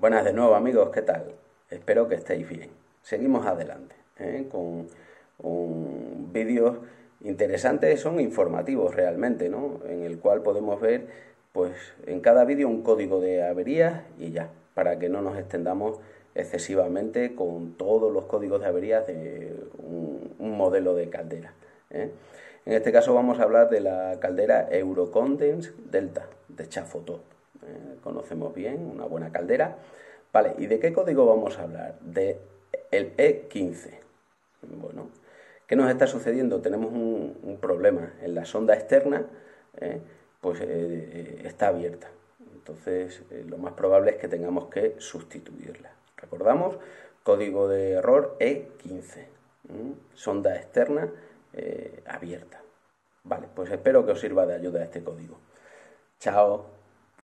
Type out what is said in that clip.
Buenas de nuevo amigos, ¿qué tal? Espero que estéis bien. Seguimos adelante ¿eh? con un vídeos interesantes, son informativos realmente, ¿no? En el cual podemos ver, pues, en cada vídeo un código de averías y ya, para que no nos extendamos excesivamente con todos los códigos de averías de un, modelo de caldera. ¿eh? En este caso vamos a hablar de la caldera Eurocondense Delta de Chafotop. ¿Eh? conocemos bien, una buena caldera. Vale, ¿y de qué código vamos a hablar? De el E15. Bueno, ¿qué nos está sucediendo? Tenemos un, problema en la sonda externa, ¿eh? pues está abierta. Entonces, lo más probable es que tengamos que sustituirla. Recordamos, código de error E15, sonda externa eh, abierta. Vale, pues espero que os sirva de ayuda este código. Chao.